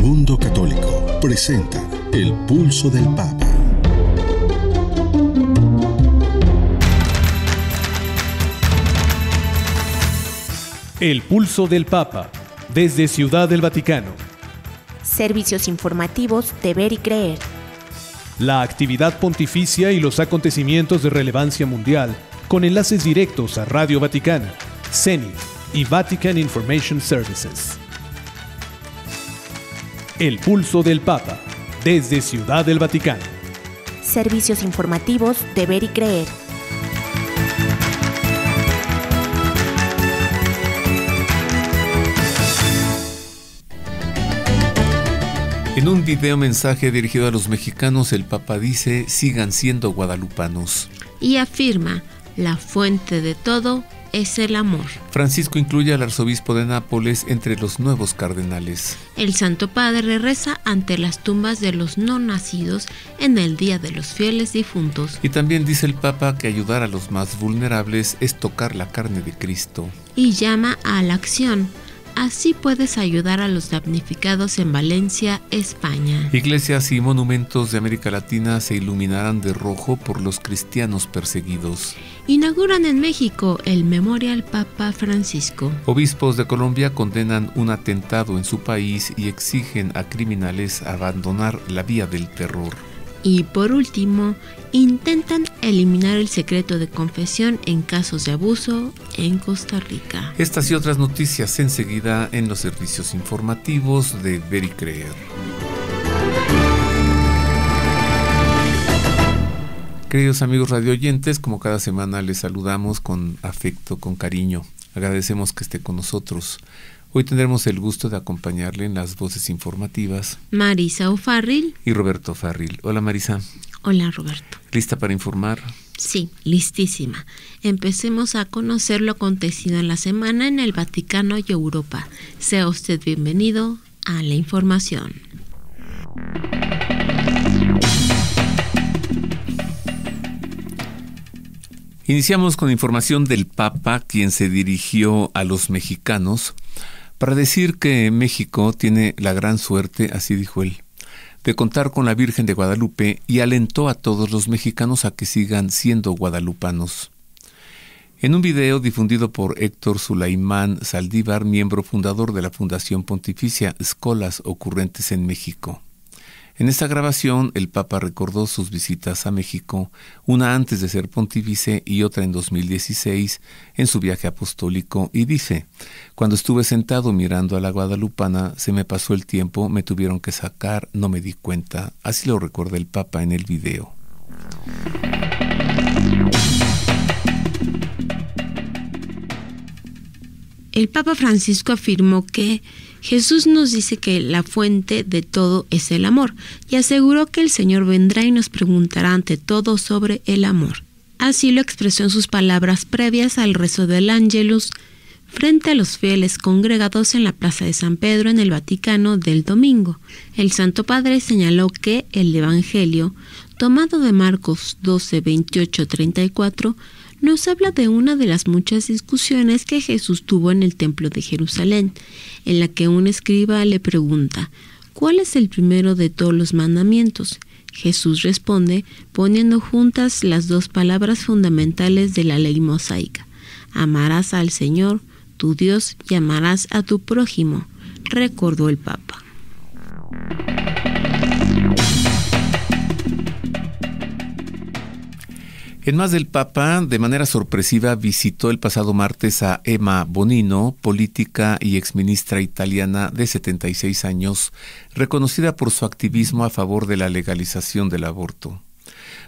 Mundo Católico presenta El Pulso del Papa. El Pulso del Papa, desde Ciudad del Vaticano. Servicios informativos de ver y creer. La actividad pontificia y los acontecimientos de relevancia mundial, con enlaces directos a Radio Vaticana, CENI y Vatican Information Services. El Pulso del Papa, desde Ciudad del Vaticano. Servicios informativos de ver y creer. En un video mensaje dirigido a los mexicanos, el Papa dice, sigan siendo guadalupanos. Y afirma, la fuente de todo es el amor. Francisco incluye al arzobispo de Nápoles entre los nuevos cardenales. El Santo Padre reza ante las tumbas de los no nacidos en el Día de los Fieles Difuntos. Y también dice el Papa que ayudar a los más vulnerables es tocar la carne de Cristo. Y llama a la acción Así puedes ayudar a los damnificados en Valencia, España. Iglesias y monumentos de América Latina se iluminarán de rojo por los cristianos perseguidos. Inauguran en México el Memorial Papa Francisco. Obispos de Colombia condenan un atentado en su país y exigen a criminales abandonar la vía del terror. Y por último, intentan eliminar el secreto de confesión en casos de abuso en Costa Rica. Estas y otras noticias enseguida en los servicios informativos de Ver y Creer. Queridos amigos radioyentes, como cada semana les saludamos con afecto, con cariño. Agradecemos que esté con nosotros. Hoy tendremos el gusto de acompañarle en las voces informativas. Marisa O'Farrill. Y Roberto Farril. Hola Marisa. Hola Roberto. ¿Lista para informar? Sí, listísima. Empecemos a conocer lo acontecido en la semana en el Vaticano y Europa. Sea usted bienvenido a la información. Iniciamos con información del Papa, quien se dirigió a los mexicanos para decir que México tiene la gran suerte, así dijo él, de contar con la Virgen de Guadalupe y alentó a todos los mexicanos a que sigan siendo guadalupanos. En un video difundido por Héctor Sulaimán Saldívar, miembro fundador de la Fundación Pontificia Escolas Ocurrentes en México. En esta grabación, el Papa recordó sus visitas a México, una antes de ser pontífice y otra en 2016, en su viaje apostólico, y dice, Cuando estuve sentado mirando a la Guadalupana, se me pasó el tiempo, me tuvieron que sacar, no me di cuenta. Así lo recuerda el Papa en el video. El Papa Francisco afirmó que Jesús nos dice que la fuente de todo es el amor y aseguró que el Señor vendrá y nos preguntará ante todo sobre el amor. Así lo expresó en sus palabras previas al rezo del Ángelus frente a los fieles congregados en la Plaza de San Pedro en el Vaticano del domingo. El Santo Padre señaló que el Evangelio, tomado de Marcos 12, 28, 34, nos habla de una de las muchas discusiones que Jesús tuvo en el templo de Jerusalén, en la que un escriba le pregunta, ¿cuál es el primero de todos los mandamientos? Jesús responde poniendo juntas las dos palabras fundamentales de la ley mosaica. Amarás al Señor, tu Dios, y amarás a tu prójimo, recordó el Papa. En más del Papa, de manera sorpresiva, visitó el pasado martes a Emma Bonino, política y exministra italiana de 76 años, reconocida por su activismo a favor de la legalización del aborto.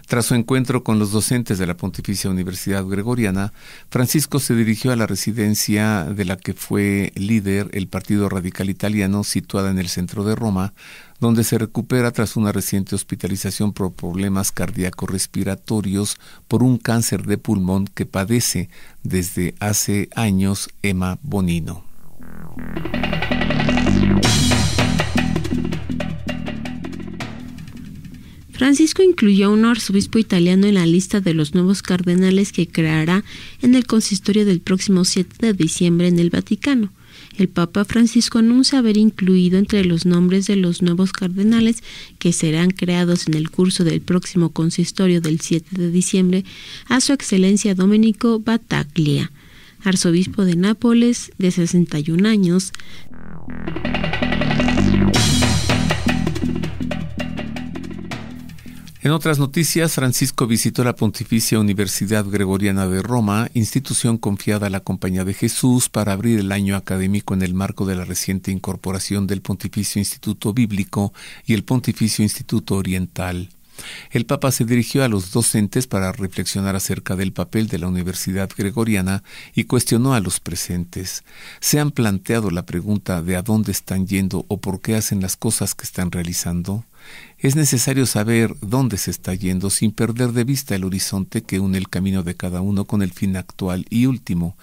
Tras su encuentro con los docentes de la Pontificia Universidad Gregoriana, Francisco se dirigió a la residencia de la que fue líder el Partido Radical Italiano, situada en el centro de Roma, donde se recupera tras una reciente hospitalización por problemas cardíacos respiratorios por un cáncer de pulmón que padece desde hace años Emma Bonino. Francisco incluyó a un arzobispo italiano en la lista de los nuevos cardenales que creará en el consistorio del próximo 7 de diciembre en el Vaticano. El Papa Francisco anuncia haber incluido entre los nombres de los nuevos cardenales que serán creados en el curso del próximo consistorio del 7 de diciembre a su excelencia Domenico Battaglia, arzobispo de Nápoles de 61 años. En otras noticias, Francisco visitó la Pontificia Universidad Gregoriana de Roma, institución confiada a la Compañía de Jesús para abrir el año académico en el marco de la reciente incorporación del Pontificio Instituto Bíblico y el Pontificio Instituto Oriental. El Papa se dirigió a los docentes para reflexionar acerca del papel de la Universidad Gregoriana y cuestionó a los presentes. ¿Se han planteado la pregunta de a dónde están yendo o por qué hacen las cosas que están realizando? Es necesario saber dónde se está yendo sin perder de vista el horizonte que une el camino de cada uno con el fin actual y último,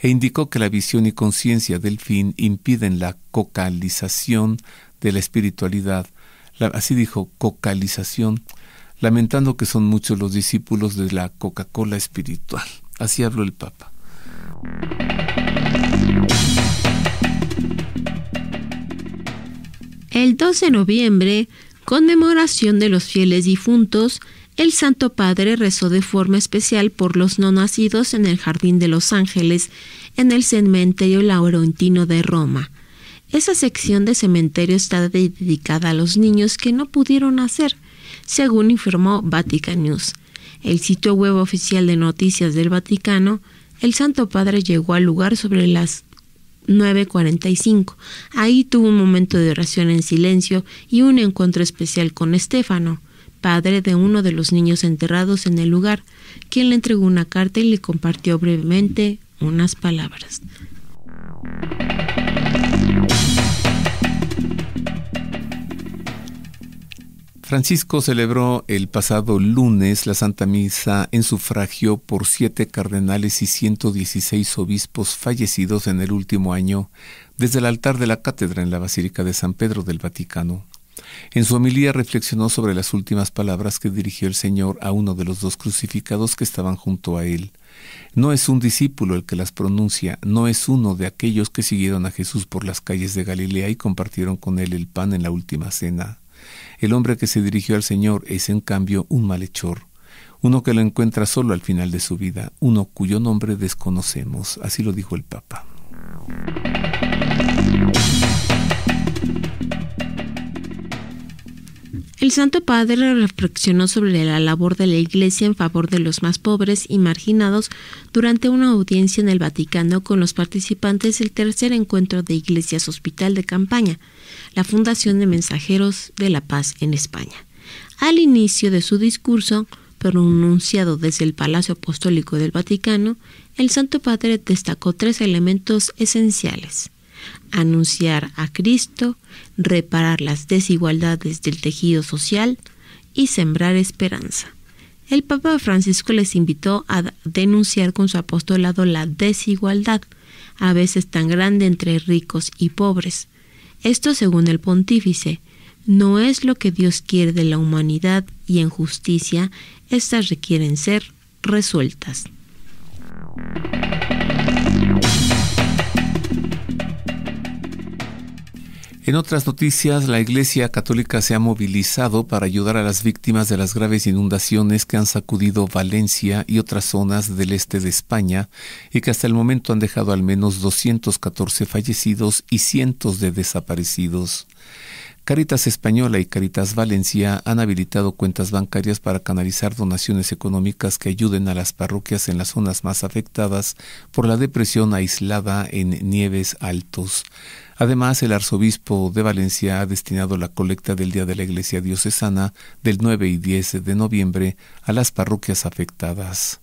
e indicó que la visión y conciencia del fin impiden la cocalización de la espiritualidad. así dijo, cocalización lamentando que son muchos los discípulos de la Coca-Cola espiritual. Así habló el Papa. El 2 de noviembre, conmemoración de los fieles difuntos, el Santo Padre rezó de forma especial por los no nacidos en el Jardín de los Ángeles, en el cementerio laurentino de Roma. Esa sección de cementerio está dedicada a los niños que no pudieron nacer, según informó Vatican News. El sitio web oficial de noticias del Vaticano, el Santo Padre llegó al lugar sobre las 9.45. Ahí tuvo un momento de oración en silencio y un encuentro especial con Estefano, padre de uno de los niños enterrados en el lugar, quien le entregó una carta y le compartió brevemente unas palabras. Francisco celebró el pasado lunes la Santa Misa en sufragio por siete cardenales y 116 obispos fallecidos en el último año desde el altar de la cátedra en la Basílica de San Pedro del Vaticano. En su homilía reflexionó sobre las últimas palabras que dirigió el Señor a uno de los dos crucificados que estaban junto a él. No es un discípulo el que las pronuncia, no es uno de aquellos que siguieron a Jesús por las calles de Galilea y compartieron con él el pan en la última cena. El hombre que se dirigió al Señor es en cambio un malhechor, uno que lo encuentra solo al final de su vida, uno cuyo nombre desconocemos, así lo dijo el Papa. El Santo Padre reflexionó sobre la labor de la Iglesia en favor de los más pobres y marginados durante una audiencia en el Vaticano con los participantes del tercer encuentro de Iglesias Hospital de Campaña, la Fundación de Mensajeros de la Paz en España. Al inicio de su discurso, pronunciado desde el Palacio Apostólico del Vaticano, el Santo Padre destacó tres elementos esenciales anunciar a Cristo, reparar las desigualdades del tejido social y sembrar esperanza. El Papa Francisco les invitó a denunciar con su apostolado la desigualdad, a veces tan grande entre ricos y pobres. Esto, según el pontífice, no es lo que Dios quiere de la humanidad y en justicia, éstas requieren ser resueltas. En otras noticias, la Iglesia Católica se ha movilizado para ayudar a las víctimas de las graves inundaciones que han sacudido Valencia y otras zonas del este de España y que hasta el momento han dejado al menos 214 fallecidos y cientos de desaparecidos. Caritas Española y Caritas Valencia han habilitado cuentas bancarias para canalizar donaciones económicas que ayuden a las parroquias en las zonas más afectadas por la depresión aislada en Nieves Altos. Además, el arzobispo de Valencia ha destinado la colecta del Día de la Iglesia Diocesana del 9 y 10 de noviembre a las parroquias afectadas.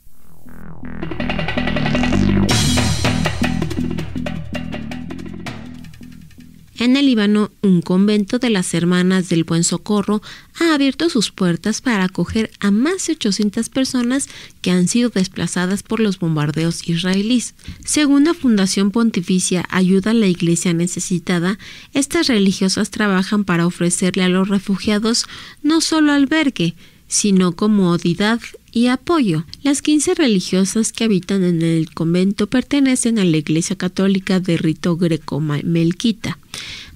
En el Líbano, un convento de las Hermanas del Buen Socorro ha abierto sus puertas para acoger a más de 800 personas que han sido desplazadas por los bombardeos israelíes. Según la Fundación Pontificia Ayuda a la Iglesia Necesitada, estas religiosas trabajan para ofrecerle a los refugiados no solo albergue, sino comodidad y apoyo. Las 15 religiosas que habitan en el convento pertenecen a la Iglesia Católica de rito greco-melquita.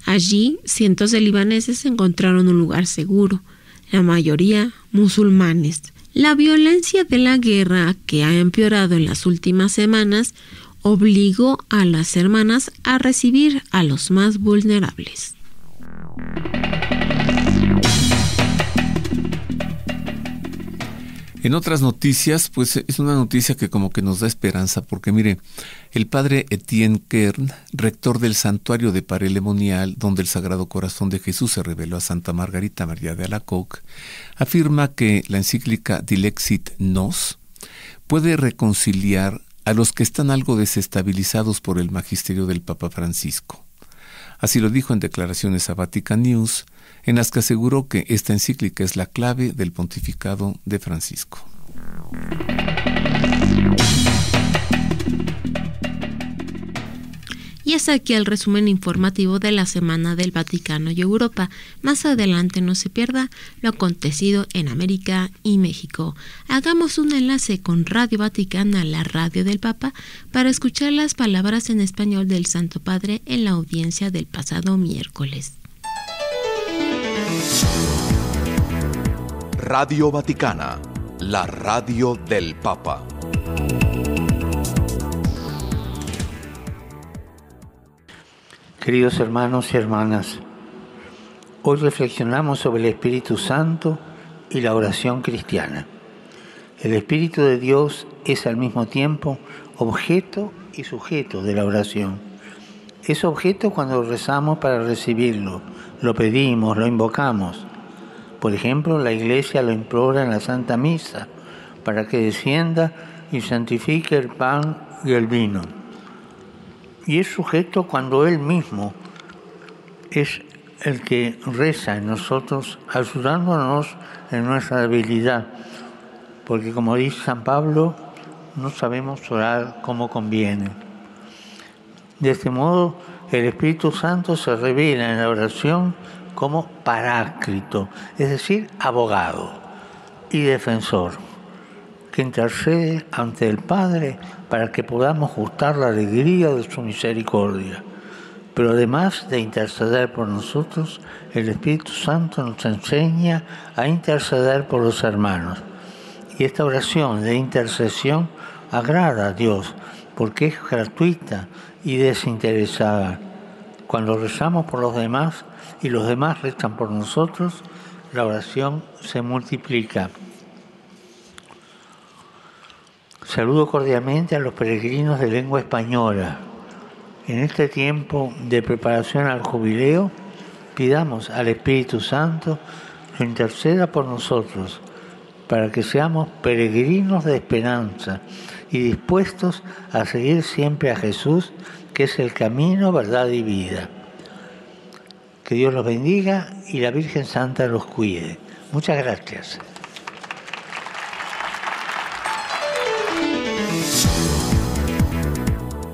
Allí, cientos de libaneses encontraron un lugar seguro, la mayoría musulmanes. La violencia de la guerra, que ha empeorado en las últimas semanas, obligó a las hermanas a recibir a los más vulnerables. En otras noticias, pues es una noticia que como que nos da esperanza, porque mire, el padre Etienne Kern, rector del santuario de Parelemonial, donde el Sagrado Corazón de Jesús se reveló a Santa Margarita María de Alacoque, afirma que la encíclica Dilexit Nos puede reconciliar a los que están algo desestabilizados por el magisterio del Papa Francisco. Así lo dijo en declaraciones a Vatican News, en las que aseguró que esta encíclica es la clave del pontificado de Francisco. Y hasta aquí el resumen informativo de la Semana del Vaticano y Europa. Más adelante no se pierda lo acontecido en América y México. Hagamos un enlace con Radio Vaticana, la radio del Papa, para escuchar las palabras en español del Santo Padre en la audiencia del pasado miércoles. Radio Vaticana, la radio del Papa. Queridos hermanos y hermanas, hoy reflexionamos sobre el Espíritu Santo y la oración cristiana. El Espíritu de Dios es al mismo tiempo objeto y sujeto de la oración. Es objeto cuando rezamos para recibirlo, lo pedimos, lo invocamos. Por ejemplo, la Iglesia lo implora en la Santa Misa para que descienda y santifique el pan y el vino y es sujeto cuando Él mismo es el que reza en nosotros, ayudándonos en nuestra debilidad. Porque como dice San Pablo, no sabemos orar como conviene. De este modo, el Espíritu Santo se revela en la oración como paráclito, es decir, abogado y defensor, que intercede ante el Padre para que podamos gustar la alegría de su misericordia. Pero además de interceder por nosotros, el Espíritu Santo nos enseña a interceder por los hermanos. Y esta oración de intercesión agrada a Dios porque es gratuita y desinteresada. Cuando rezamos por los demás y los demás rezan por nosotros, la oración se multiplica. Saludo cordialmente a los peregrinos de lengua española. En este tiempo de preparación al jubileo, pidamos al Espíritu Santo que interceda por nosotros para que seamos peregrinos de esperanza y dispuestos a seguir siempre a Jesús, que es el camino, verdad y vida. Que Dios los bendiga y la Virgen Santa los cuide. Muchas gracias.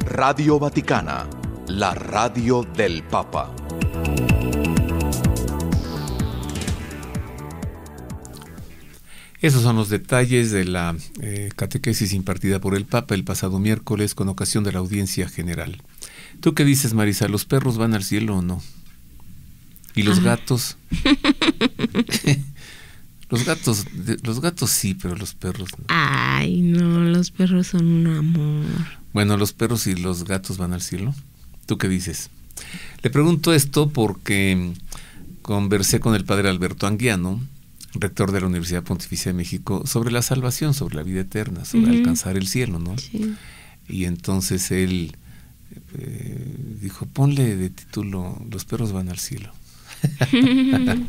Radio Vaticana, la radio del Papa. Esos son los detalles de la eh, catequesis impartida por el Papa el pasado miércoles con ocasión de la audiencia general. ¿Tú qué dices, Marisa? ¿Los perros van al cielo o no? ¿Y los gatos? los gatos, los gatos sí, pero los perros no. Ay, no, los perros son un amor. Bueno, los perros y los gatos van al cielo. ¿Tú qué dices? Le pregunto esto porque conversé con el padre Alberto Anguiano, rector de la Universidad Pontificia de México, sobre la salvación, sobre la vida eterna, sobre alcanzar el cielo, ¿no? Sí. Y entonces él eh, dijo, ponle de título, los perros van al cielo. de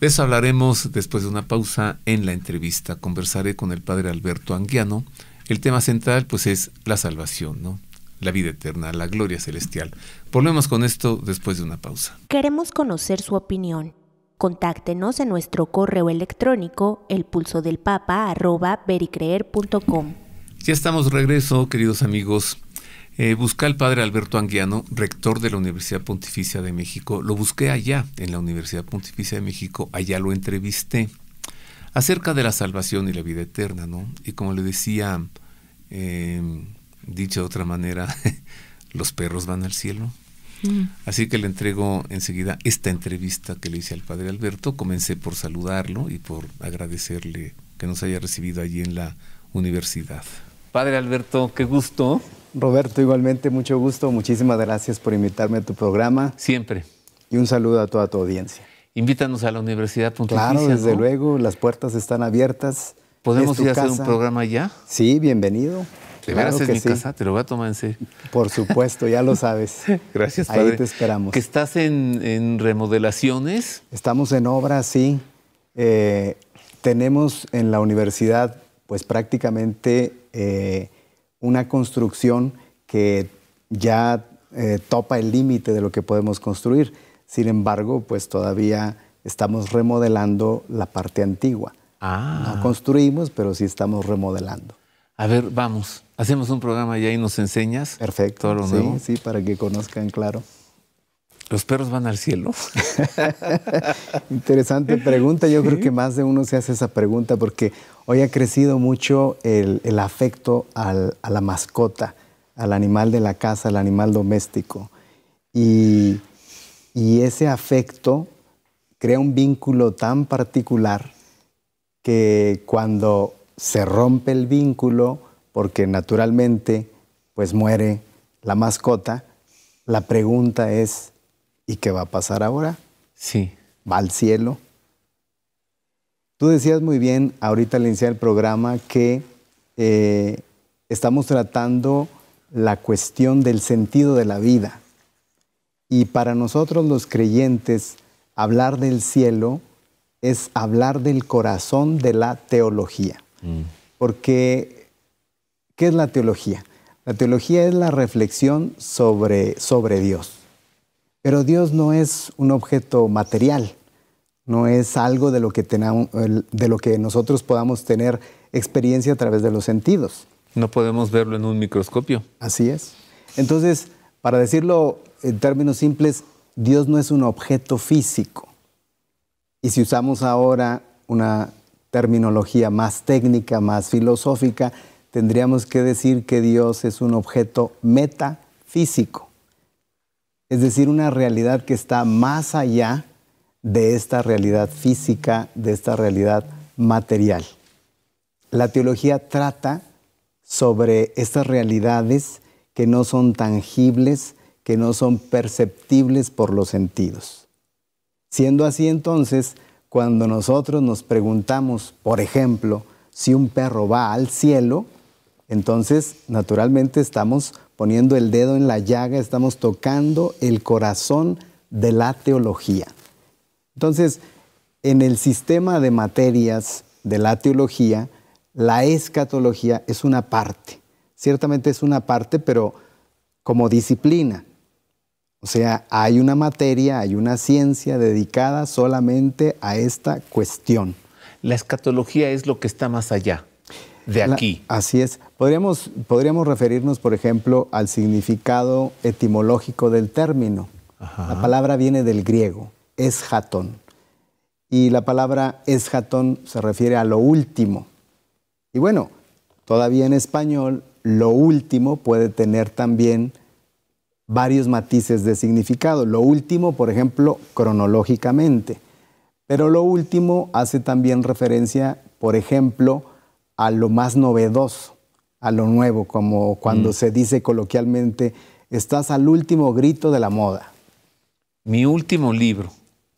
eso hablaremos después de una pausa en la entrevista. Conversaré con el padre Alberto Anguiano, el tema central pues es la salvación, ¿no? la vida eterna, la gloria celestial. Volvemos con esto después de una pausa. Queremos conocer su opinión. Contáctenos en nuestro correo electrónico elpulsodelpapa@vericreer.com. Ya estamos regreso, queridos amigos. Eh, busqué al padre Alberto Anguiano, rector de la Universidad Pontificia de México. Lo busqué allá, en la Universidad Pontificia de México. Allá lo entrevisté acerca de la salvación y la vida eterna, ¿no? Y como le decía, eh, dicho de otra manera, los perros van al cielo. Mm. Así que le entrego enseguida esta entrevista que le hice al padre Alberto. Comencé por saludarlo y por agradecerle que nos haya recibido allí en la universidad. Padre Alberto, qué gusto. Roberto, igualmente mucho gusto. Muchísimas gracias por invitarme a tu programa. Siempre. Y un saludo a toda tu audiencia. Invítanos a la Universidad Pontificia. Claro, desde luego, las puertas están abiertas. ¿Podemos ir a hacer un programa ya? Sí, bienvenido. De veras es mi casa, te lo voy a tomar en serio. Por supuesto, ya lo sabes. Gracias, padre. Ahí te esperamos. ¿Que estás en, remodelaciones? Estamos en obra, sí. Eh, tenemos en la universidad, pues prácticamente eh, una construcción que ya eh, topa el límite de lo que podemos construir. Sin embargo, pues todavía estamos remodelando la parte antigua. Ah. No construimos, pero sí estamos remodelando. A ver, vamos. Hacemos un programa y ahí nos enseñas. Perfecto. Todo lo nuevo. Sí, para que conozcan, claro. ¿Los perros van al cielo? Interesante pregunta. Yo creo que más de uno se hace esa pregunta porque hoy ha crecido mucho el, afecto a la mascota, al animal de la casa, al animal doméstico. Y, y ese afecto crea un vínculo tan particular que cuando se rompe el vínculo, porque naturalmente pues muere la mascota, la pregunta es, ¿y qué va a pasar ahora? Sí. ¿Va al cielo? Tú decías muy bien ahorita al iniciar el programa que eh, estamos tratando la cuestión del sentido de la vida. Y para nosotros los creyentes, hablar del cielo es hablar del corazón de la teología. Mm. Porque, ¿qué es la teología? La teología es la reflexión sobre, sobre Dios. Pero Dios no es un objeto material, no es algo de lo, que tenamos, de lo que nosotros podamos tener experiencia a través de los sentidos. No podemos verlo en un microscopio. Así es. Entonces, para decirlo en términos simples, Dios no es un objeto físico. Y si usamos ahora una terminología más técnica, más filosófica, tendríamos que decir que Dios es un objeto metafísico es decir, una realidad que está más allá de esta realidad física, de esta realidad material. La teología trata sobre estas realidades que no son tangibles, que no son perceptibles por los sentidos. Siendo así entonces, cuando nosotros nos preguntamos, por ejemplo, si un perro va al cielo, entonces naturalmente estamos poniendo el dedo en la llaga, estamos tocando el corazón de la teología. Entonces, en el sistema de materias de la teología, la escatología es una parte. Ciertamente es una parte, pero como disciplina. O sea, hay una materia, hay una ciencia dedicada solamente a esta cuestión. La escatología es lo que está más allá de aquí. así es. Podríamos, podríamos referirnos, por ejemplo, al significado etimológico del término. La palabra viene del griego, eshatón. Y la palabra eshatón se refiere a lo último. Y bueno, todavía en español, lo último puede tener también varios matices de significado. Lo último, por ejemplo, cronológicamente. Pero lo último hace también referencia, por ejemplo, a lo más novedoso, a lo nuevo, como cuando mm. se dice coloquialmente, estás al último grito de la moda. Mi último libro.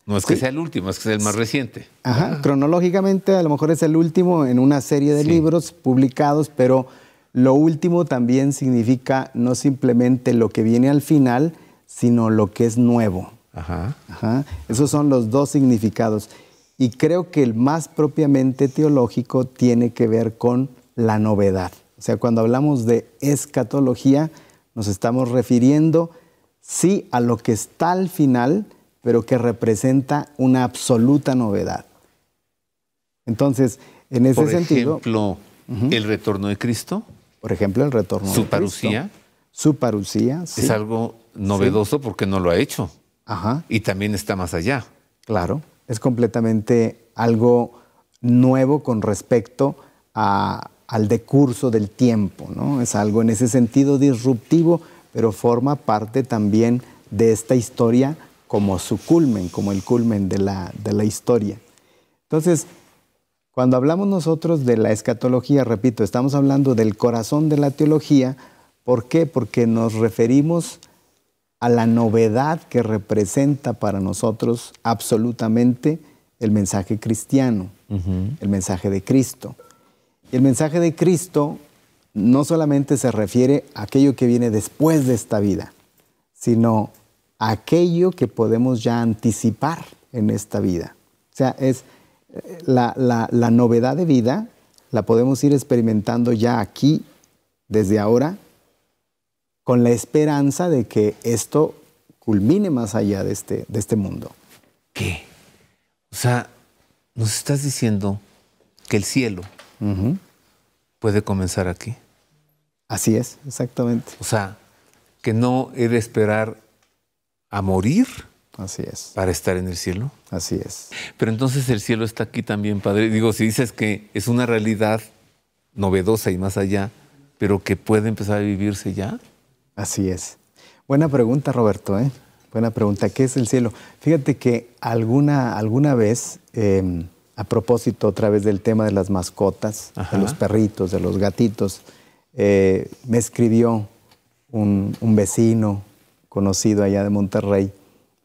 No es que sea el último, es que sea el más reciente. Ajá, cronológicamente a lo mejor es el último en una serie de libros publicados, pero lo último también significa no simplemente lo que viene al final, sino lo que es nuevo. Ajá. Ajá. Esos son los dos significados. Y creo que el más propiamente teológico tiene que ver con la novedad. O sea, cuando hablamos de escatología, nos estamos refiriendo sí a lo que está al final, pero que representa una absoluta novedad. Entonces, en ese Por sentido... ejemplo, el retorno de Cristo. Por ejemplo, el retorno Su de parucía. Cristo. Su parucía, sí. Es algo novedoso porque no lo ha hecho. Ajá, Y también está más allá. claro. Es completamente algo nuevo con respecto a- al decurso del tiempo, ¿no? Es algo en ese sentido disruptivo, pero forma parte también de esta historia como su culmen, como el culmen de la, de la historia. Entonces, cuando hablamos nosotros de la escatología, repito, estamos hablando del corazón de la teología. ¿Por qué? Porque nos referimos a la novedad que representa para nosotros absolutamente el mensaje cristiano, el mensaje de Cristo. Y el mensaje de Cristo no solamente se refiere a aquello que viene después de esta vida, sino a aquello que podemos ya anticipar en esta vida. O sea, es la, la- la novedad de vida la podemos ir experimentando ya aquí, desde ahora, con la esperanza de que esto culmine más allá de este, de este mundo. ¿Qué? O sea, nos estás diciendo que el cielo puede comenzar aquí. Así es, exactamente. O sea, que no he de esperar a morir Así es, para estar en el cielo. así es. Pero entonces el cielo está aquí también, Padre. Digo, si dices que es una realidad novedosa y más allá, pero que puede empezar a vivirse ya. Así es. Buena pregunta, Roberto. ¿eh? Buena pregunta. ¿Qué es el cielo? Fíjate que alguna, alguna vez, eh, a propósito otra vez del tema de las mascotas, Ajá. de los perritos, de los gatitos, eh, me escribió un, un vecino conocido allá de Monterrey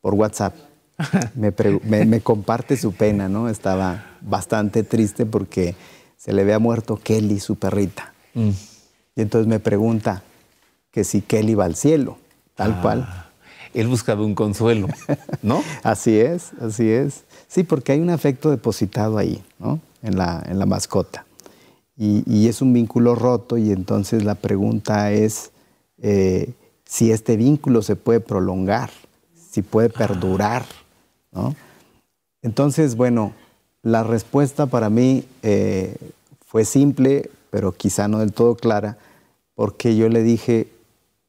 por WhatsApp. Me, pregu- me- me comparte su pena, ¿no? Estaba bastante triste porque se le había muerto Kelly, su perrita. Mm. Y entonces me pregunta que si Kelly va al cielo, tal cual. Ah, Él buscaba un consuelo, ¿no? Así es, así es. Sí, porque hay un afecto depositado ahí, ¿no? En la, en la mascota. Y, y es un vínculo roto y entonces la pregunta es eh, si este vínculo se puede prolongar, si puede perdurar, ¿no? Entonces, bueno, la respuesta para mí eh, fue simple, pero quizá no del todo clara, porque yo le dije,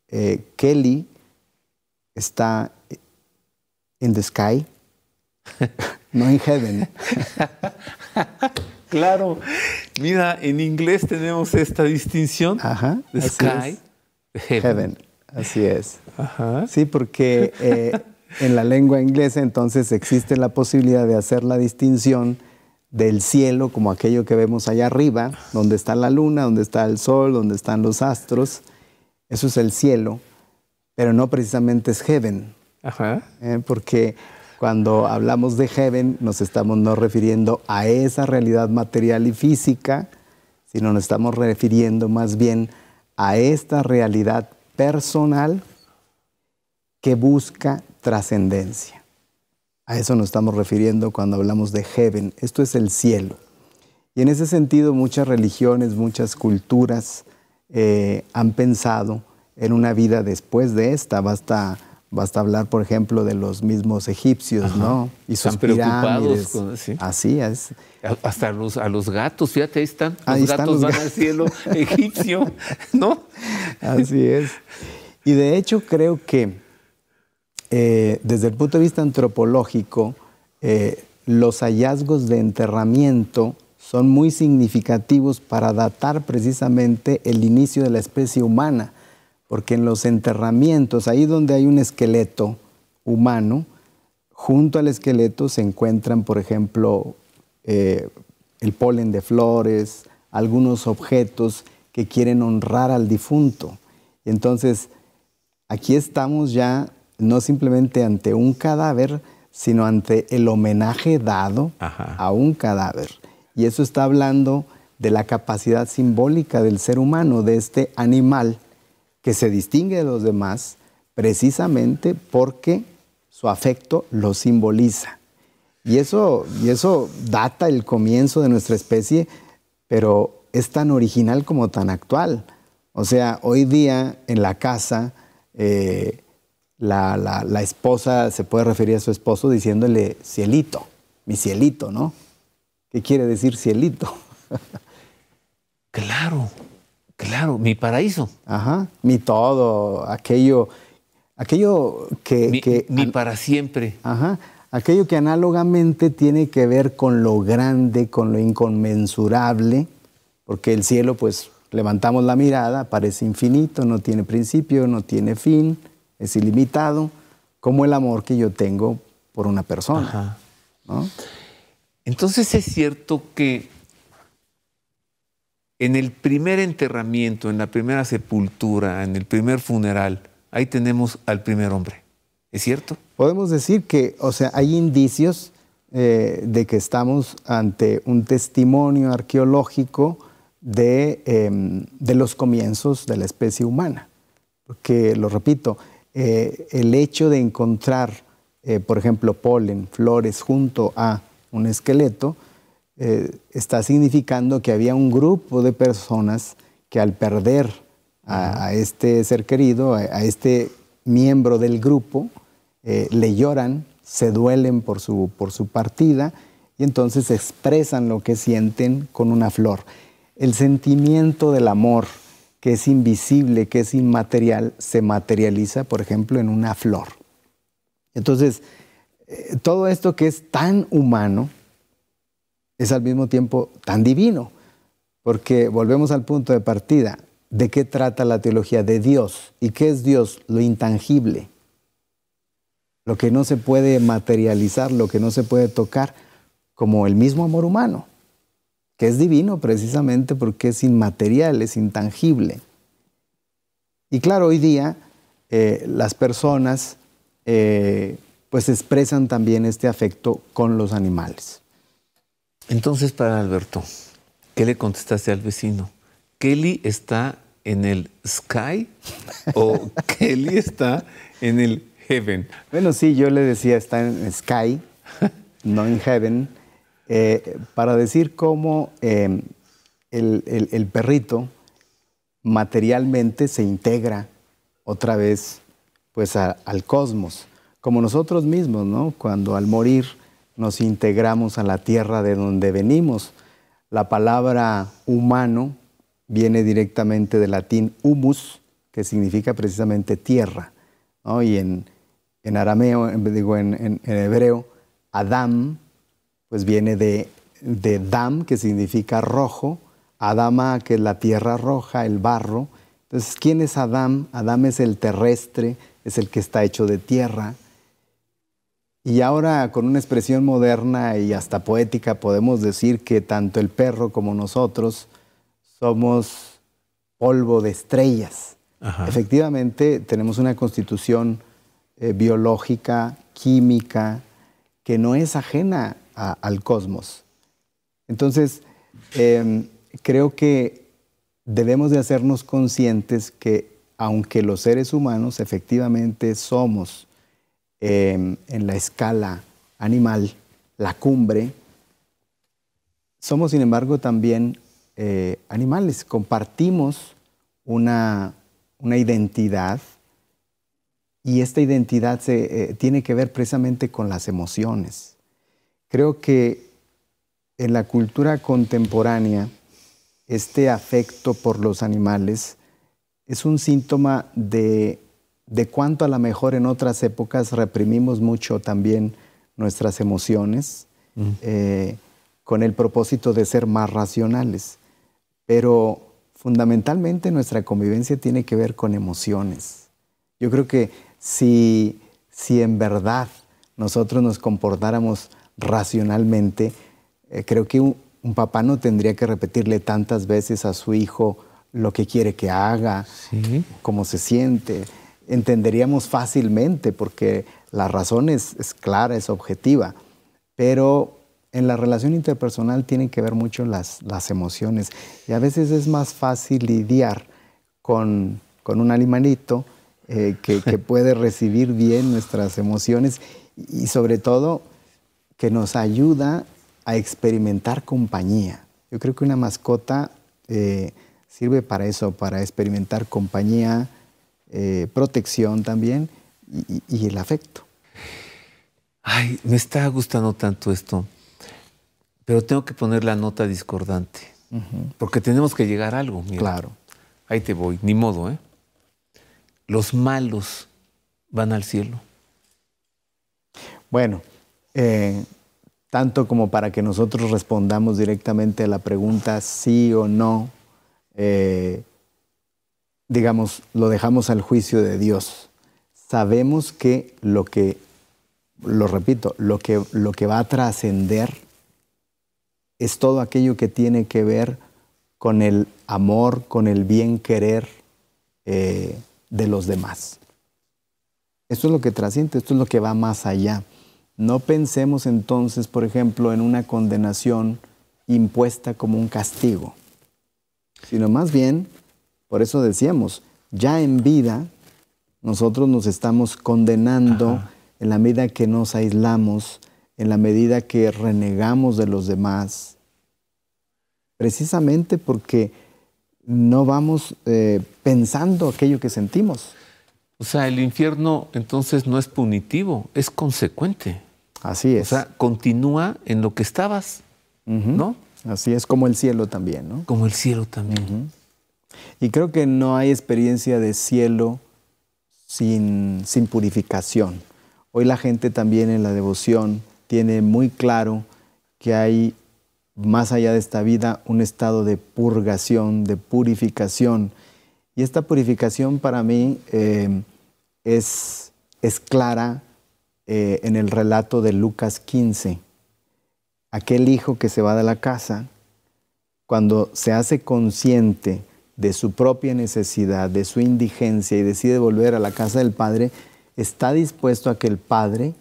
eh, Kelly está in the sky, no en heaven. Claro. Mira, en inglés tenemos esta distinción. Ajá, The sky, heaven. Heaven, así es. Ajá. Sí, porque eh, en la lengua inglesa entonces existe la posibilidad de hacer la distinción del cielo como aquello que vemos allá arriba, donde está la luna, donde está el sol, donde están los astros. Eso es el cielo, pero no precisamente es heaven. Ajá. ¿eh? porque cuando hablamos de heaven nos estamos no refiriendo a esa realidad material y física, sino nos estamos refiriendo más bien a esta realidad personal que busca trascendencia. A eso nos estamos refiriendo cuando hablamos de heaven. Esto es el cielo. Y en ese sentido muchas religiones, muchas culturas eh, han pensado en una vida después de esta. Basta, basta hablar, por ejemplo, de los mismos egipcios, ¿no? Y sus Están preocupados pirámides. con- sí. Así es. A- Hasta los, a los gatos, fíjate, ahí están. Los Ahí están gatos los van gatos. al cielo egipcio, ¿no? Así es. Y de hecho creo que eh, desde el punto de vista antropológico, eh, los hallazgos de enterramiento son muy significativos para datar precisamente el inicio de la especie humana, porque en los enterramientos, ahí donde hay un esqueleto humano, junto al esqueleto se encuentran, por ejemplo, eh, el polen de flores, algunos objetos que quieren honrar al difunto. Entonces, aquí estamos ya no simplemente ante un cadáver, sino ante el homenaje dado Ajá. a un cadáver. Y eso está hablando de la capacidad simbólica del ser humano, de este animal que se distingue de los demás precisamente porque su afecto lo simboliza. Y eso, y eso data el comienzo de nuestra especie, pero es tan original como tan actual, O sea, hoy día en la casa eh, la, la, esposa se puede referir a su esposo diciéndole cielito, mi cielito, ¿no? ¿Qué quiere decir cielito? claro, claro, mi paraíso. Ajá, mi todo, aquello, aquello que... Mi, que, mi para siempre. Ajá, aquello que análogamente tiene que ver con lo grande, con lo inconmensurable, porque el cielo pues levantamos la mirada, parece infinito, no tiene principio, no tiene fin, es ilimitado, como el amor que yo tengo por una persona. Entonces es cierto que en el primer enterramiento, en la primera sepultura, en el primer funeral, ahí tenemos al primer hombre. ¿Es cierto? Podemos decir que, o sea, hay indicios eh, de que estamos ante un testimonio arqueológico Em, de, los comienzos de la especie humana. Porque, lo repito, eh, el hecho de encontrar, eh, por ejemplo, polen, flores junto a un esqueleto, eh, está significando que había un grupo de personas que al perder a, este ser querido, a, este miembro del grupo, le lloran, se duelen por su, por su partida y entonces expresan lo que sienten con una flor. El sentimiento del amor, que es invisible, que es inmaterial, se materializa, por ejemplo, en una flor. Entonces, eh, todo esto que es tan humano es al mismo tiempo tan divino, porque volvemos al punto de partida. ¿De qué trata la teología de Dios? ¿Y qué es Dios? Lo intangible, lo que no se puede materializar, lo que no se puede tocar, como el mismo amor humano que es divino precisamente porque es inmaterial, es intangible. Y claro, hoy día eh, las personas eh, pues expresan también este afecto con los animales. Entonces, para Alberto, ¿qué le contestaste al vecino? ¿Kelly está en el sky o Kelly está en el heaven? Bueno, sí, yo le decía, está en sky, no en heaven eh, para decir cómo em, el, perrito materialmente se integra otra vez pues al cosmos, como nosotros mismos, ¿no? Cuando al morir nos integramos a la tierra de donde venimos. La palabra humano viene directamente del latín humus, que significa precisamente tierra, Y en, arameo, digo, en, en hebreo, Adam pues viene de, de dam, que significa rojo, Adama, que es la tierra roja, el barro. Entonces, ¿quién es Adam? Adam es el terrestre, es el que está hecho de tierra. Y ahora, con una expresión moderna y hasta poética, podemos decir que tanto el perro como nosotros somos polvo de estrellas. Efectivamente, tenemos una constitución eh, biológica, química, que no es ajena al cosmos. Entonces, em, creo que debemos de hacernos conscientes que aunque los seres humanos efectivamente somos em, en la escala animal, la cumbre, somos sin embargo también eh, animales, compartimos una, identidad y esta identidad se, eh, tiene que ver precisamente con las emociones. Creo que en la cultura contemporánea este afecto por los animales es un síntoma de, de cuánto a lo mejor en otras épocas reprimimos mucho también nuestras emociones eh, con el propósito de ser más racionales. Pero fundamentalmente nuestra convivencia tiene que ver con emociones. Yo creo que si, si en verdad nosotros nos comportáramos racionalmente, eh, creo que un, papá no tendría que repetirle tantas veces a su hijo lo que quiere que haga, cómo se siente. Entenderíamos fácilmente porque la razón es, clara, es objetiva, pero en la relación interpersonal tienen que ver mucho las, las emociones y a veces es más fácil lidiar con, un animalito eh, que, que puede recibir bien nuestras emociones y sobre todo que nos ayuda a experimentar compañía. Yo creo que una mascota eh, sirve para eso, para experimentar compañía, eh, protección también y, el afecto. Ay, me está gustando tanto esto, pero tengo que poner la nota discordante, porque tenemos que llegar a algo. Claro. Ahí te voy, ni modo, ¿eh? Los malos van al cielo. Bueno, eh, tanto como para que nosotros respondamos directamente a la pregunta sí o no, eh, digamos, lo dejamos al juicio de Dios. Sabemos que lo que, lo repito, lo que, lo que va a trascender es todo aquello que tiene que ver con el amor, con el bien querer eh, de los demás. Esto es lo que trasciende, esto es lo que va más allá. No pensemos entonces, por ejemplo, en una condenación impuesta como un castigo, sino más bien, por eso decíamos, ya en vida nosotros nos estamos condenando en la medida que nos aislamos, en la medida que renegamos de los demás, precisamente porque no vamos eh, pensando aquello que sentimos. O sea, el infierno entonces no es punitivo, es consecuente. Así es. O sea, continúa en lo que estabas, ¿no? Así es como el cielo también, ¿no? Como el cielo también. Y creo que no hay experiencia de cielo sin, sin purificación. Hoy la gente también en la devoción tiene muy claro que hay más allá de esta vida un estado de purgación, de purificación. Y esta purificación para mí eh, es, es, clara eh, en el relato de Lucas 15. Aquel hijo que se va de la casa, cuando se hace consciente de su propia necesidad, de su indigencia y decide volver a la casa del padre, está dispuesto a que el padre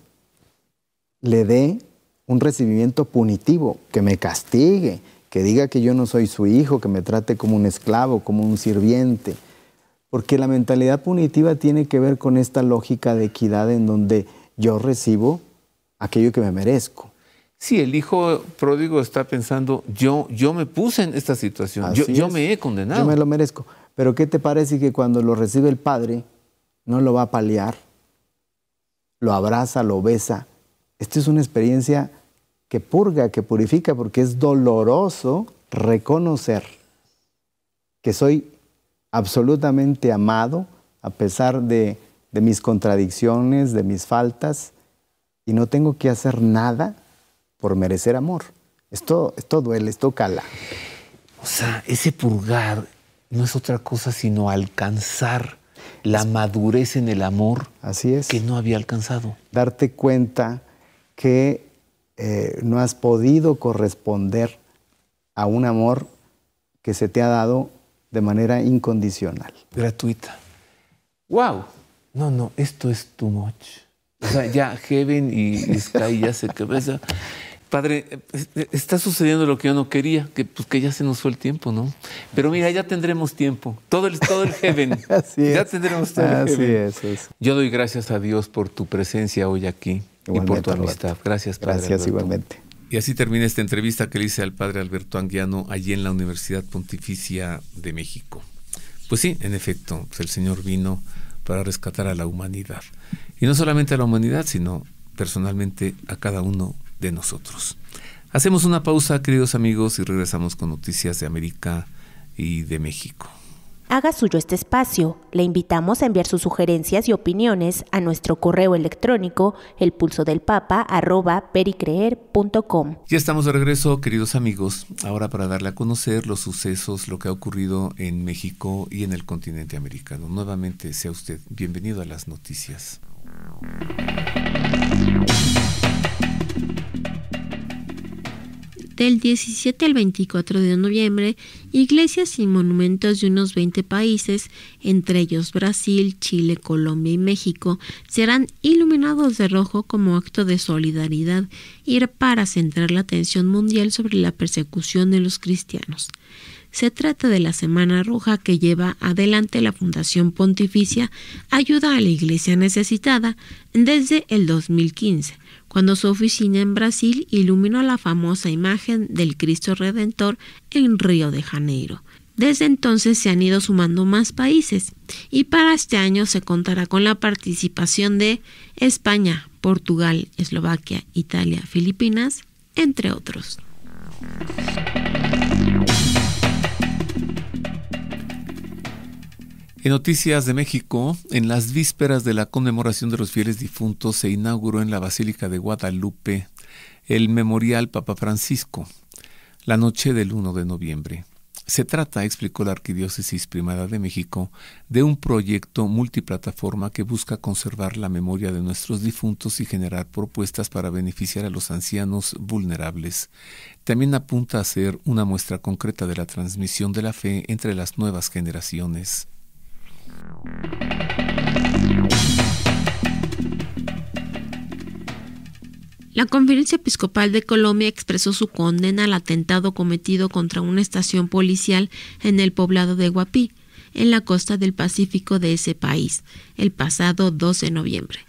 le dé un recibimiento punitivo, que me castigue, que diga que yo no soy su hijo, que me trate como un esclavo, como un sirviente. Porque la mentalidad punitiva tiene que ver con esta lógica de equidad en donde yo recibo aquello que me merezco. Sí, el hijo pródigo está pensando, yo, yo me puse en esta situación, yo, me he condenado. Yo me lo merezco. Pero ¿qué te parece que cuando lo recibe el padre, no lo va a paliar? Lo abraza, lo besa, esta es una experiencia que purga, que purifica, porque es doloroso reconocer que soy absolutamente amado a pesar de, mis contradicciones, de mis faltas, y no tengo que hacer nada por merecer amor. Esto, esto duele, esto cala. O sea, ese purgar no es otra cosa sino alcanzar la madurez en el amor Así es. que no había alcanzado. Darte cuenta que eh, no has podido corresponder a un amor que se te ha dado de manera incondicional. Gratuita. ¡Wow! No, no, esto es too much. O sea, ya Heaven y Sky ya se quedó. Padre, está sucediendo lo que yo no quería, que, pues, que ya se nos fue el tiempo, ¿no? Pero mira, ya tendremos tiempo. Todo el, todo el heaven. Así ya tendremos todo el heaven. Es, Yo doy gracias a Dios por tu presencia hoy aquí y por tu amistad. Gracias, Padre. Gracias igualmente. Y así termina esta entrevista que le hice al Padre Alberto Anguiano allí en la Universidad Pontificia de México. Pues sí, en efecto, pues el Señor vino para rescatar a la humanidad. Y no solamente a la humanidad, sino personalmente a cada uno de nosotros. Hacemos una pausa, queridos amigos, y regresamos con noticias de América y de México haga suyo este espacio. Le invitamos a enviar sus sugerencias y opiniones a nuestro correo electrónico elpulsodelpapa@pericreer.com. Ya estamos de regreso, queridos amigos, ahora para darle a conocer los sucesos, lo que ha ocurrido en México y en el continente americano. Nuevamente sea usted bienvenido a las noticias. Del 17 al 24 de noviembre, iglesias y monumentos de unos 20 países, entre ellos Brasil, Chile, Colombia y México, serán iluminados de rojo como acto de solidaridad y para centrar la atención mundial sobre la persecución de los cristianos. Se trata de la Semana Roja que lleva adelante la Fundación Pontificia Ayuda a la Iglesia Necesitada desde el 2015 cuando su oficina en Brasil iluminó la famosa imagen del Cristo Redentor en Río de Janeiro. Desde entonces se han ido sumando más países y para este año se contará con la participación de España, Portugal, Eslovaquia, Italia, Filipinas, entre otros. En Noticias de México, en las vísperas de la conmemoración de los fieles difuntos se inauguró en la Basílica de Guadalupe el Memorial Papa Francisco, la noche del 1 de noviembre. Se trata, explicó la Arquidiócesis Primada de México, de un proyecto multiplataforma que busca conservar la memoria de nuestros difuntos y generar propuestas para beneficiar a los ancianos vulnerables. También apunta a ser una muestra concreta de la transmisión de la fe entre las nuevas generaciones. La Conferencia Episcopal de Colombia expresó su condena al atentado cometido contra una estación policial en el poblado de Guapí, en la costa del Pacífico de ese país, el pasado 12 de noviembre.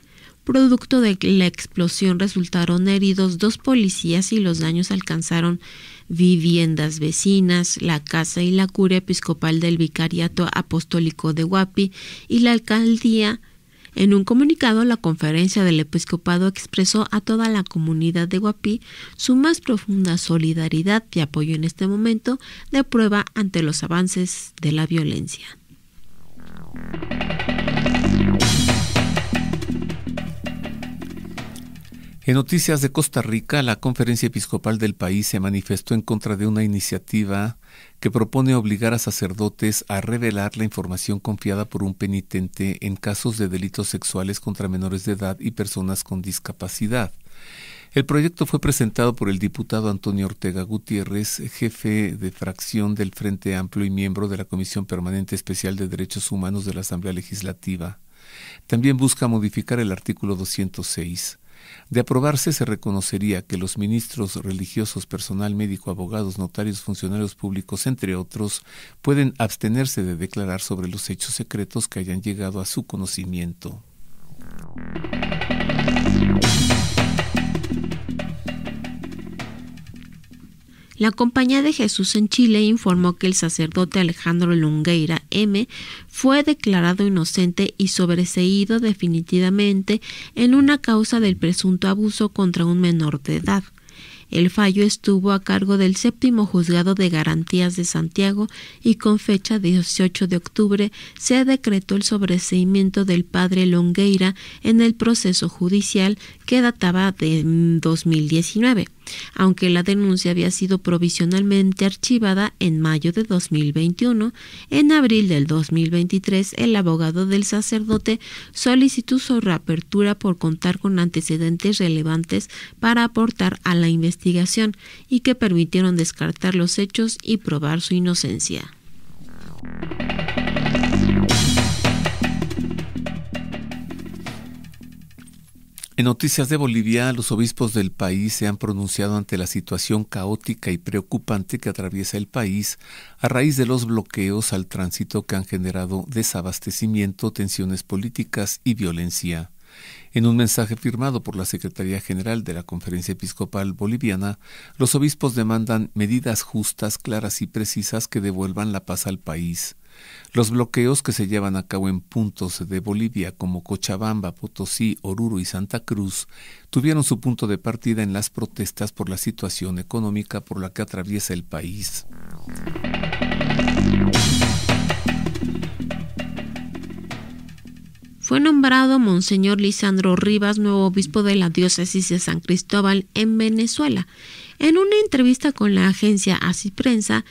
Producto de la explosión resultaron heridos dos policías y los daños alcanzaron viviendas vecinas, la casa y la curia episcopal del Vicariato Apostólico de Guapi y la alcaldía en un comunicado, la conferencia del episcopado expresó a toda la comunidad de Guapí su más profunda solidaridad y apoyo en este momento de prueba ante los avances de la violencia. En noticias de Costa Rica, la conferencia episcopal del país se manifestó en contra de una iniciativa que propone obligar a sacerdotes a revelar la información confiada por un penitente en casos de delitos sexuales contra menores de edad y personas con discapacidad. El proyecto fue presentado por el diputado Antonio Ortega Gutiérrez, jefe de fracción del Frente Amplio y miembro de la Comisión Permanente Especial de Derechos Humanos de la Asamblea Legislativa. También busca modificar el artículo 206. De aprobarse se reconocería que los ministros religiosos, personal médico, abogados, notarios, funcionarios públicos, entre otros, pueden abstenerse de declarar sobre los hechos secretos que hayan llegado a su conocimiento. La Compañía de Jesús en Chile informó que el sacerdote Alejandro Longueira M fue declarado inocente y sobreseído definitivamente en una causa del presunto abuso contra un menor de edad. El fallo estuvo a cargo del séptimo juzgado de garantías de Santiago y con fecha 18 de octubre se decretó el sobreseimiento del padre Longueira en el proceso judicial que databa de 2019 aunque la denuncia había sido provisionalmente archivada en mayo de 2021, en abril del 2023 el abogado del sacerdote solicitó su reapertura por contar con antecedentes relevantes para aportar a la investigación y que permitieron descartar los hechos y probar su inocencia. En noticias de Bolivia, los obispos del país se han pronunciado ante la situación caótica y preocupante que atraviesa el país a raíz de los bloqueos al tránsito que han generado desabastecimiento, tensiones políticas y violencia. En un mensaje firmado por la Secretaría General de la Conferencia Episcopal Boliviana, los obispos demandan medidas justas, claras y precisas que devuelvan la paz al país. Los bloqueos que se llevan a cabo en puntos de Bolivia como Cochabamba, Potosí, Oruro y Santa Cruz tuvieron su punto de partida en las protestas por la situación económica por la que atraviesa el país. Fue nombrado Monseñor Lisandro Rivas nuevo obispo de la diócesis de San Cristóbal en Venezuela. En una entrevista con la agencia Así Prensa,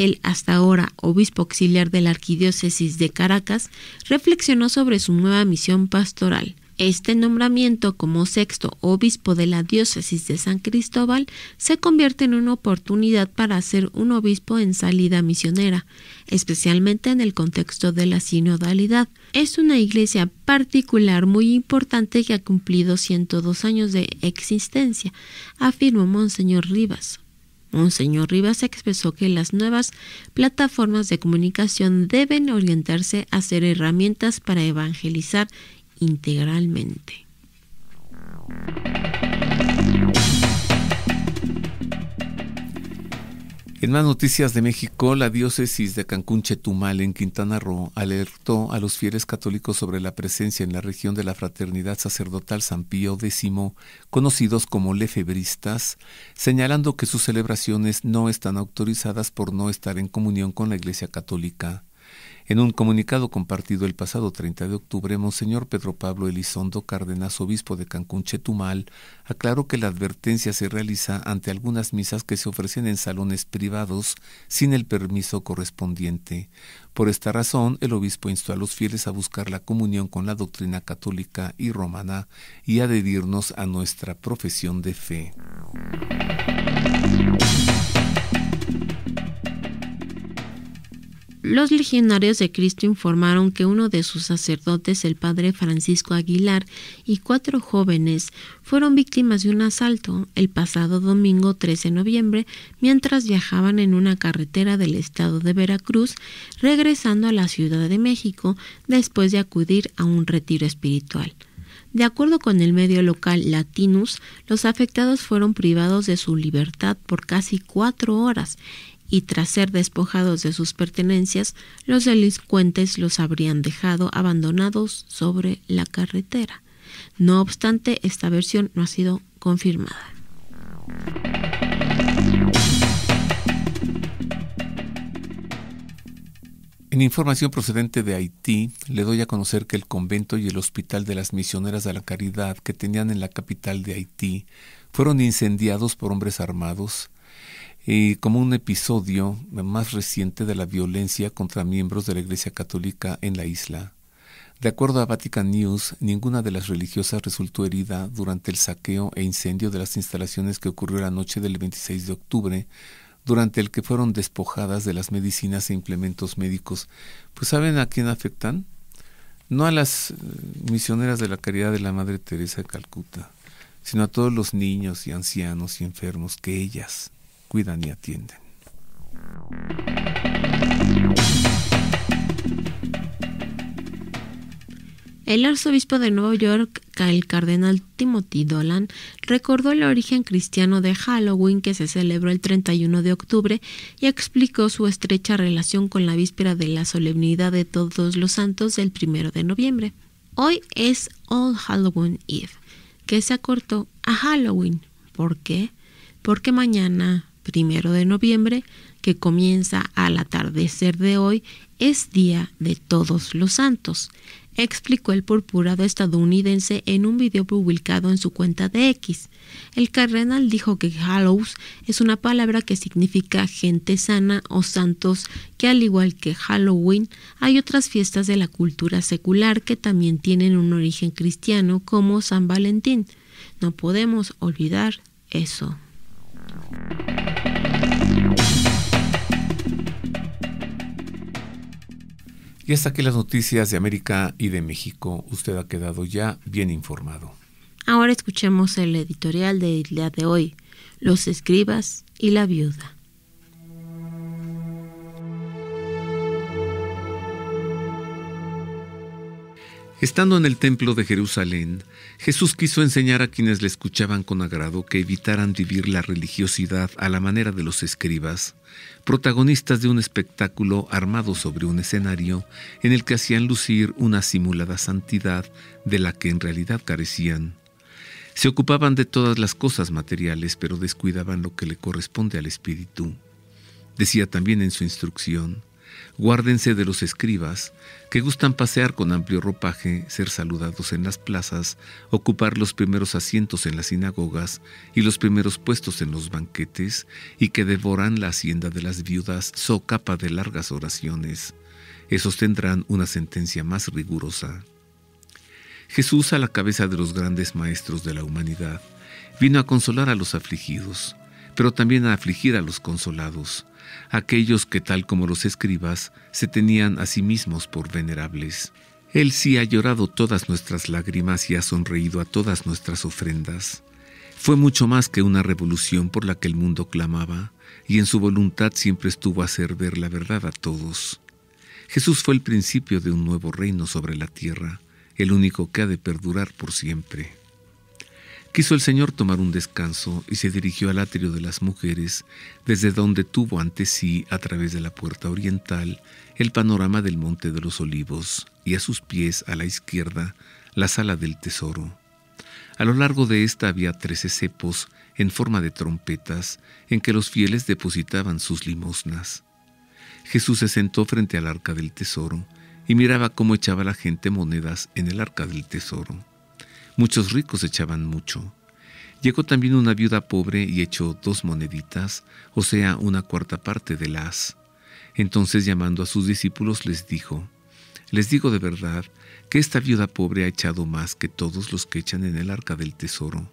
el hasta ahora obispo auxiliar de la Arquidiócesis de Caracas, reflexionó sobre su nueva misión pastoral. Este nombramiento como sexto obispo de la diócesis de San Cristóbal se convierte en una oportunidad para ser un obispo en salida misionera, especialmente en el contexto de la sinodalidad. Es una iglesia particular muy importante que ha cumplido 102 años de existencia, afirmó Monseñor Rivas. Monseñor Rivas expresó que las nuevas plataformas de comunicación deben orientarse a ser herramientas para evangelizar integralmente. En más noticias de México, la diócesis de Cancún Chetumal en Quintana Roo alertó a los fieles católicos sobre la presencia en la región de la fraternidad sacerdotal San Pío X, conocidos como lefebristas, señalando que sus celebraciones no están autorizadas por no estar en comunión con la Iglesia Católica. En un comunicado compartido el pasado 30 de octubre, Monseñor Pedro Pablo Elizondo Cárdenas, obispo de Cancún Chetumal, aclaró que la advertencia se realiza ante algunas misas que se ofrecen en salones privados sin el permiso correspondiente. Por esta razón, el obispo instó a los fieles a buscar la comunión con la doctrina católica y romana y adherirnos a nuestra profesión de fe. Los legionarios de Cristo informaron que uno de sus sacerdotes, el padre Francisco Aguilar, y cuatro jóvenes fueron víctimas de un asalto el pasado domingo 13 de noviembre mientras viajaban en una carretera del estado de Veracruz, regresando a la Ciudad de México después de acudir a un retiro espiritual. De acuerdo con el medio local Latinus, los afectados fueron privados de su libertad por casi cuatro horas y tras ser despojados de sus pertenencias, los delincuentes los habrían dejado abandonados sobre la carretera. No obstante, esta versión no ha sido confirmada. En información procedente de Haití, le doy a conocer que el convento y el hospital de las misioneras de la caridad que tenían en la capital de Haití fueron incendiados por hombres armados y como un episodio más reciente de la violencia contra miembros de la Iglesia Católica en la isla. De acuerdo a Vatican News, ninguna de las religiosas resultó herida durante el saqueo e incendio de las instalaciones que ocurrió la noche del 26 de octubre, durante el que fueron despojadas de las medicinas e implementos médicos. Pues ¿saben a quién afectan? No a las eh, misioneras de la caridad de la Madre Teresa de Calcuta, sino a todos los niños y ancianos y enfermos que ellas, cuidan y atienden. El arzobispo de Nueva York, el cardenal Timothy Dolan, recordó el origen cristiano de Halloween que se celebró el 31 de octubre y explicó su estrecha relación con la víspera de la solemnidad de todos los santos del 1 de noviembre. Hoy es All Halloween Eve, que se acortó a Halloween. ¿Por qué? Porque mañana, primero de noviembre, que comienza al atardecer de hoy, es Día de Todos los Santos, explicó el purpurado estadounidense en un video publicado en su cuenta de X. El cardenal dijo que Hallows es una palabra que significa gente sana o santos, que al igual que Halloween, hay otras fiestas de la cultura secular que también tienen un origen cristiano, como San Valentín. No podemos olvidar eso. Y hasta aquí las noticias de América y de México. Usted ha quedado ya bien informado. Ahora escuchemos el editorial del día de hoy, Los escribas y la viuda. Estando en el templo de Jerusalén, Jesús quiso enseñar a quienes le escuchaban con agrado que evitaran vivir la religiosidad a la manera de los escribas, protagonistas de un espectáculo armado sobre un escenario en el que hacían lucir una simulada santidad de la que en realidad carecían. Se ocupaban de todas las cosas materiales, pero descuidaban lo que le corresponde al espíritu. Decía también en su instrucción, Guárdense de los escribas, que gustan pasear con amplio ropaje, ser saludados en las plazas, ocupar los primeros asientos en las sinagogas y los primeros puestos en los banquetes, y que devoran la hacienda de las viudas so capa de largas oraciones. Esos tendrán una sentencia más rigurosa. Jesús, a la cabeza de los grandes maestros de la humanidad, vino a consolar a los afligidos, pero también a afligir a los consolados aquellos que tal como los escribas se tenían a sí mismos por venerables. Él sí ha llorado todas nuestras lágrimas y ha sonreído a todas nuestras ofrendas. Fue mucho más que una revolución por la que el mundo clamaba, y en su voluntad siempre estuvo a hacer ver la verdad a todos. Jesús fue el principio de un nuevo reino sobre la tierra, el único que ha de perdurar por siempre. Quiso el Señor tomar un descanso y se dirigió al atrio de las mujeres, desde donde tuvo ante sí, a través de la puerta oriental, el panorama del Monte de los Olivos y a sus pies, a la izquierda, la sala del tesoro. A lo largo de esta había trece cepos en forma de trompetas en que los fieles depositaban sus limosnas. Jesús se sentó frente al arca del tesoro y miraba cómo echaba la gente monedas en el arca del tesoro. Muchos ricos echaban mucho. Llegó también una viuda pobre y echó dos moneditas, o sea, una cuarta parte de las. Entonces llamando a sus discípulos les dijo, Les digo de verdad que esta viuda pobre ha echado más que todos los que echan en el arca del tesoro,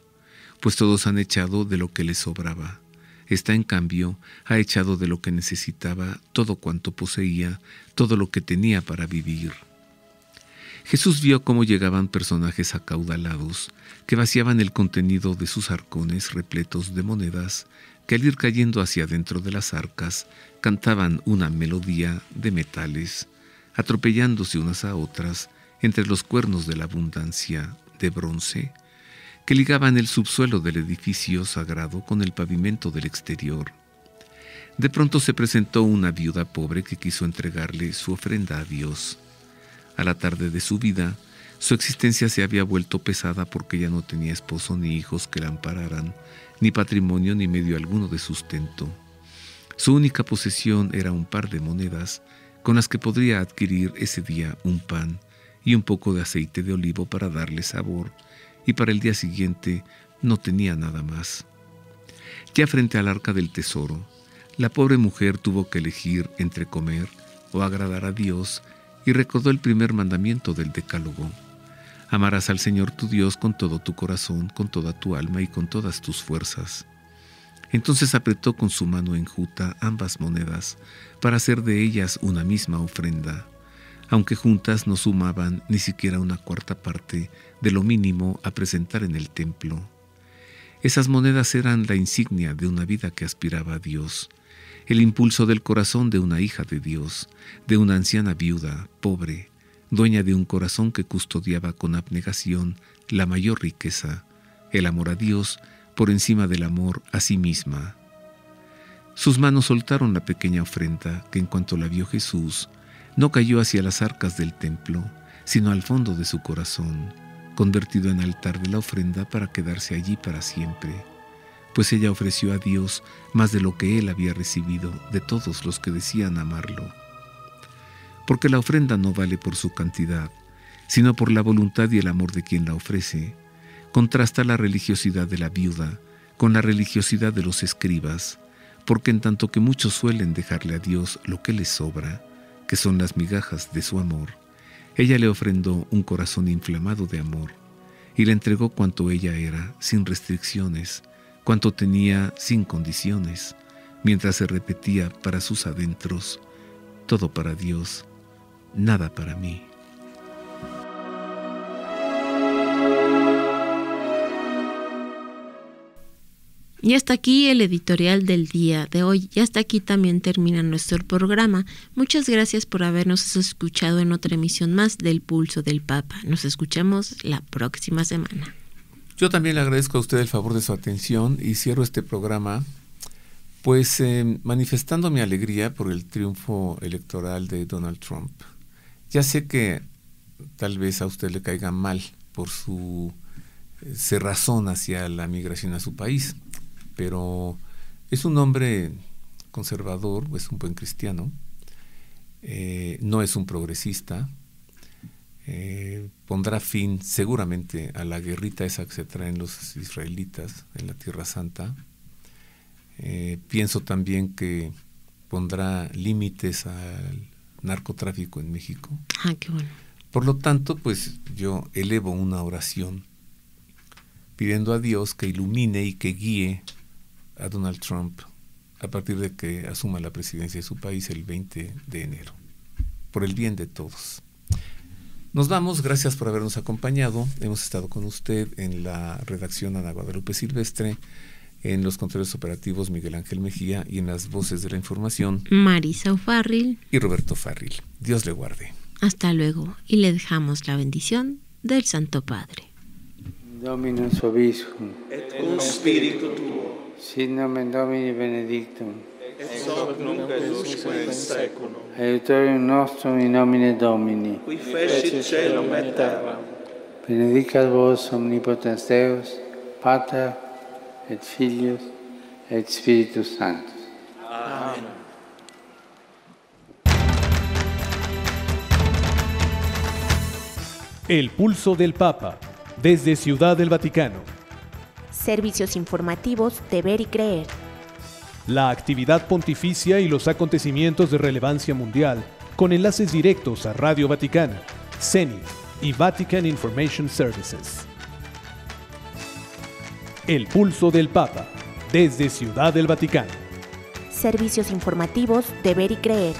pues todos han echado de lo que les sobraba. Esta, en cambio, ha echado de lo que necesitaba todo cuanto poseía, todo lo que tenía para vivir. Jesús vio cómo llegaban personajes acaudalados que vaciaban el contenido de sus arcones repletos de monedas, que al ir cayendo hacia adentro de las arcas cantaban una melodía de metales, atropellándose unas a otras entre los cuernos de la abundancia de bronce, que ligaban el subsuelo del edificio sagrado con el pavimento del exterior. De pronto se presentó una viuda pobre que quiso entregarle su ofrenda a Dios. A la tarde de su vida, su existencia se había vuelto pesada porque ya no tenía esposo ni hijos que la ampararan, ni patrimonio ni medio alguno de sustento. Su única posesión era un par de monedas con las que podría adquirir ese día un pan y un poco de aceite de olivo para darle sabor, y para el día siguiente no tenía nada más. Ya frente al arca del tesoro, la pobre mujer tuvo que elegir entre comer o agradar a Dios y recordó el primer mandamiento del Decálogo. Amarás al Señor tu Dios con todo tu corazón, con toda tu alma y con todas tus fuerzas. Entonces apretó con su mano enjuta ambas monedas para hacer de ellas una misma ofrenda, aunque juntas no sumaban ni siquiera una cuarta parte de lo mínimo a presentar en el templo. Esas monedas eran la insignia de una vida que aspiraba a Dios, el impulso del corazón de una hija de Dios, de una anciana viuda, pobre, dueña de un corazón que custodiaba con abnegación la mayor riqueza, el amor a Dios por encima del amor a sí misma. Sus manos soltaron la pequeña ofrenda que en cuanto la vio Jesús, no cayó hacia las arcas del templo, sino al fondo de su corazón, convertido en altar de la ofrenda para quedarse allí para siempre pues ella ofreció a Dios más de lo que él había recibido de todos los que decían amarlo. Porque la ofrenda no vale por su cantidad, sino por la voluntad y el amor de quien la ofrece. Contrasta la religiosidad de la viuda con la religiosidad de los escribas, porque en tanto que muchos suelen dejarle a Dios lo que les sobra, que son las migajas de su amor, ella le ofrendó un corazón inflamado de amor, y le entregó cuanto ella era, sin restricciones, cuanto tenía sin condiciones, mientras se repetía para sus adentros, todo para Dios, nada para mí. Y hasta aquí el editorial del día de hoy. Y hasta aquí también termina nuestro programa. Muchas gracias por habernos escuchado en otra emisión más del Pulso del Papa. Nos escuchamos la próxima semana. Yo también le agradezco a usted el favor de su atención y cierro este programa pues eh, manifestando mi alegría por el triunfo electoral de Donald Trump. Ya sé que tal vez a usted le caiga mal por su eh, cerrazón hacia la migración a su país, pero es un hombre conservador, es un buen cristiano, eh, no es un progresista, eh, pondrá fin seguramente a la guerrita esa que se traen los israelitas en la Tierra Santa. Eh, pienso también que pondrá límites al narcotráfico en México. Ah, qué bueno. Por lo tanto, pues yo elevo una oración pidiendo a Dios que ilumine y que guíe a Donald Trump a partir de que asuma la presidencia de su país el 20 de enero, por el bien de todos. Nos vamos, gracias por habernos acompañado. Hemos estado con usted en la redacción Ana Guadalupe Silvestre, en los controles operativos Miguel Ángel Mejía y en las voces de la información Marisa O'Farrill y Roberto Farril. Dios le guarde. Hasta luego y le dejamos la bendición del Santo Padre. Dominus. Et cum spiritu tuo. Sit nomen Domini benedictum. Et hoc nunc et usque in seculum. Aiutorium nostrum in nomine Domini. Qui fecit celum et. Benedicat vos omnipotens Deus, Pater et Filius et Spiritus Sanctus. Amen. El pulso del Papa, desde Ciudad del Vaticano. Servicios informativos de ver y creer. La actividad pontificia y los acontecimientos de relevancia mundial, con enlaces directos a Radio Vaticana, CENI y Vatican Information Services. El pulso del Papa, desde Ciudad del Vaticano. Servicios informativos de ver y creer.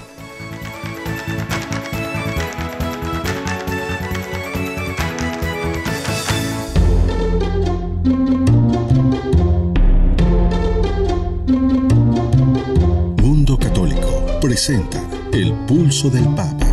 Presenta El Pulso del Papa